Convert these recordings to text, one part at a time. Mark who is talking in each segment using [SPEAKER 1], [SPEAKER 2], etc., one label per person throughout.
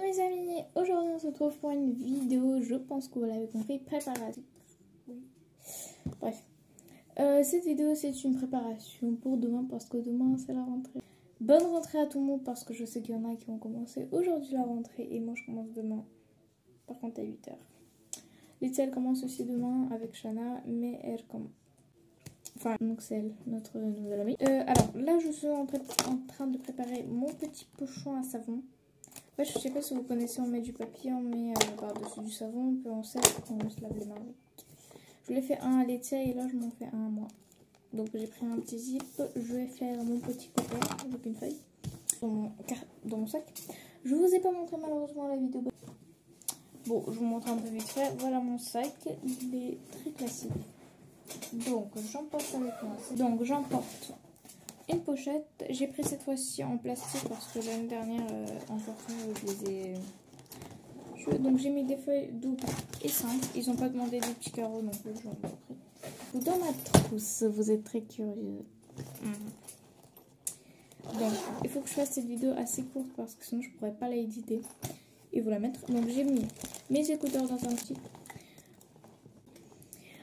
[SPEAKER 1] mes amis, aujourd'hui on se retrouve pour une vidéo, je pense que vous l'avez compris, préparative. Bref, euh, cette vidéo c'est une préparation pour demain parce que demain c'est la rentrée. Bonne rentrée à tout le monde parce que je sais qu'il y en a qui vont commencer aujourd'hui la rentrée et moi je commence demain, par contre à 8h. Litsia elle commence aussi demain avec Shana, mais elle commence... Enfin, donc c'est elle, notre nouvelle amie. Euh, alors là je suis en, en train de préparer mon petit pochon à savon. Je sais pas si vous connaissez, on met du papier, on met euh, par-dessus du savon, on sert, on se lave les mains. Je l'ai fait un à Laetitia et là je m'en fais un à moi. Donc j'ai pris un petit zip, je vais faire mon petit copain avec une feuille dans mon, dans mon sac. Je vous ai pas montré malheureusement la vidéo. Bon, je vous montre un peu vite fait. Voilà mon sac, il est très classique. Donc j'emporte avec moi. Donc j'emporte une pochette. J'ai pris cette fois-ci en plastique parce que l'année dernière, euh, en carton, je les ai... Donc j'ai mis des feuilles doubles et simples. Ils n'ont pas demandé des petits carreaux non plus. J'en ai pris. Dans ma trousse, vous êtes très curieux. Mmh. Donc il faut que je fasse cette vidéo assez courte parce que sinon je pourrais pas la éditer et vous la mettre. Donc j'ai mis mes écouteurs dans un petit.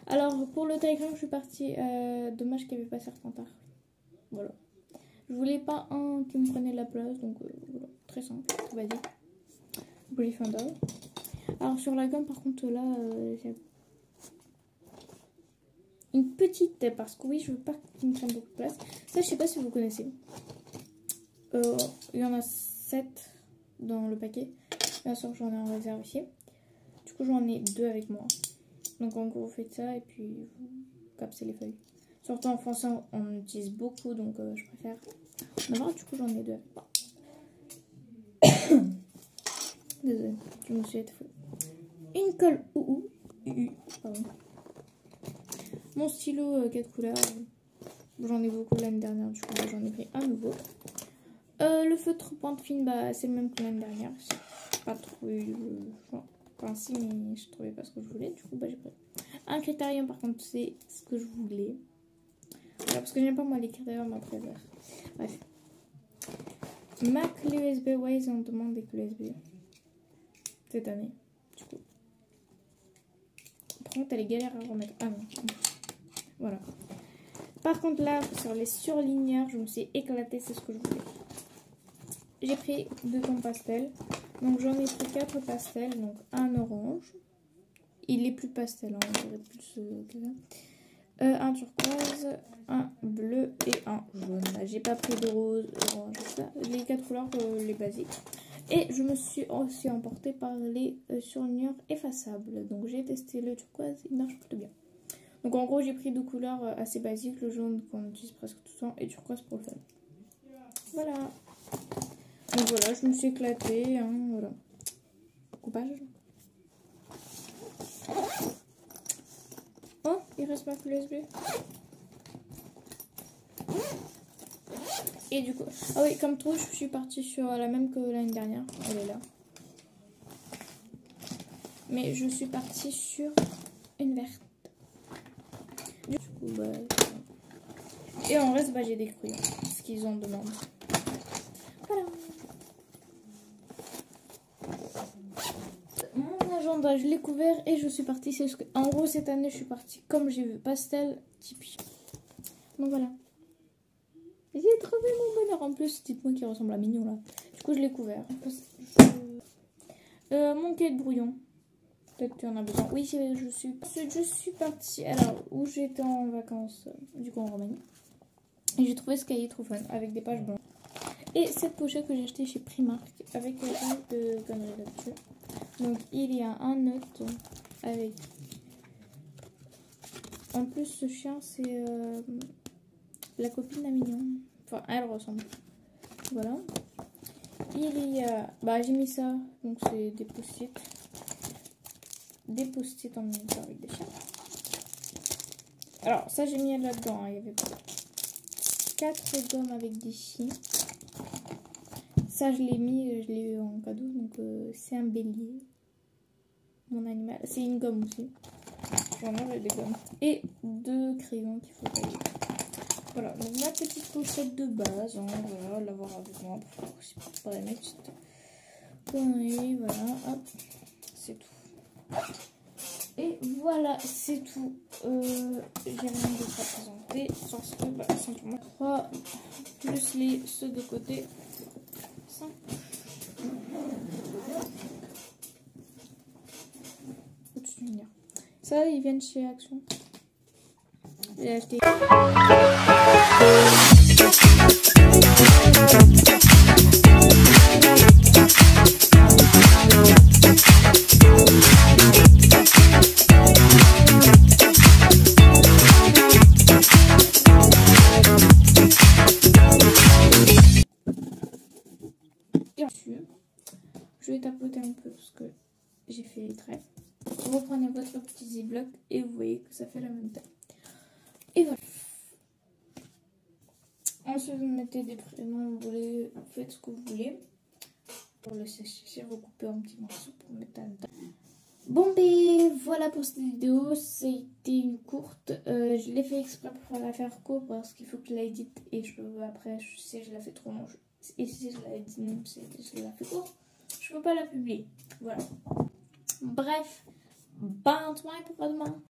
[SPEAKER 1] Alors pour le télégramme, je suis partie. Euh, dommage qu'il n'y avait pas Serpentard. Voilà. Je voulais pas un qui me prenait la place, donc euh, voilà, très simple, tout and all. Alors sur la gomme, par contre, là, euh, j'ai une petite, parce que oui, je veux pas qu'il me prenne beaucoup de place. Ça, je sais pas si vous connaissez. Euh, il y en a 7 dans le paquet. Bien sûr, j'en ai en réserve ici. Du coup, j'en ai deux avec moi. Donc en gros, vous faites ça et puis vous capsez les feuilles. Surtout en français, on utilise beaucoup, donc euh, je préfère avoir. Du coup, j'en ai deux. Désolée, je me suis étouffée. Une colle ou pardon. Mon stylo euh, 4 couleurs. J'en ai beaucoup l'année dernière, du coup, j'en ai pris un nouveau. Euh, le feutre pointe fine, bah, c'est le même que l'année dernière. Pas trouvé. Euh, enfin, si, mais je trouvais pas ce que je voulais. Du coup, bah, j'ai pris. Un critérium, par contre, c'est ce que je voulais. Parce que j'aime pas moi les critériums après vert. Bref. Ma clé USB, ouais, ils ont demandé des clés USB. Cette année, du coup. Par contre, elle est galère à remettre. Ah non. Voilà. Par contre, là, sur les surligneurs, je me suis éclatée, c'est ce que je voulais. J'ai pris deux tons pastels. Donc, j'en ai pris quatre pastels. Donc, un orange. Il est plus pastel, hein, plus euh, un turquoise, un bleu et un jaune. J'ai pas pris de rose, orange, ça. Les quatre couleurs, euh, les basiques. Et je me suis aussi emportée par les euh, effaçables. Donc j'ai testé le turquoise, il marche plutôt bien. Donc en gros, j'ai pris deux couleurs euh, assez basiques, le jaune qu'on utilise presque tout le temps et turquoise pour le fun. Voilà. Donc voilà, je me suis éclatée. Hein, voilà. Coupage. Oh, il reste ma clé USB. Et du coup, ah oui, comme trousse, je suis partie sur la même que l'année dernière. Elle est là. Mais je suis partie sur une verte. Du coup, bah. Et en reste, bah, j'ai des crayons. Ce qu'ils en demandent. Voilà. Mon je l'ai couvert et je suis partie. En gros, cette année, je suis partie comme j'ai vu, pastel typique. Donc voilà. J'ai trouvé mon bonheur en plus. Dites-moi qui ressemble à Mignon là. Du coup, je l'ai couvert. Euh, mon quai de brouillon. Peut-être que tu en as besoin. Oui, je suis, je suis partie. Alors, où j'étais en vacances, du coup en Roumanie. Et j'ai trouvé ce cahier trop fun avec des pages blanches. Et cette pochette que j'ai achetée chez Primark avec plein de conneries là-dessus. Donc, il y a un note avec. En plus, ce chien, c'est. Euh la copine Mignon. Enfin, elle ressemble. Voilà. Il y a... Bah, j'ai mis ça. Donc, c'est des post-it. Des post-it en temps avec des chiens. Alors, ça, j'ai mis là-dedans. Hein. Il y avait 4 gommes avec des chiens. Ça, je l'ai mis, je l'ai eu en cadeau. Donc, euh, c'est un bélier. Mon animal. C'est une gomme aussi. Des gommes. Et deux crayons qu'il faut tailler. Voilà, donc ma petite pochette de base, hein, voilà, l'avoir avec moi pour préparer mes petites conneries, voilà, hop, c'est tout. Et voilà, c'est tout. Euh, J'ai rien d'autre à présenter, sans ce que, bah, simplement 3 plus les ceux de côté. 5. Ça, ils viennent chez Action. Les traits. Vous prenez votre petit ziploc et vous voyez que ça fait la même taille. Et voilà. Ensuite, vous mettez des prénoms, vous, voulez, vous faites ce que vous voulez. Pour le sécher, vous coupez en petits morceaux pour mettre à la Bon, ben voilà pour cette vidéo. C'était une courte. Euh, je l'ai fait exprès pour la faire courte parce qu'il faut que je l'édite et je après, si je la fais trop long, et si je la je la fais courte, je peux pas la publier. Voilà. Bref, bonne soirée pour demain.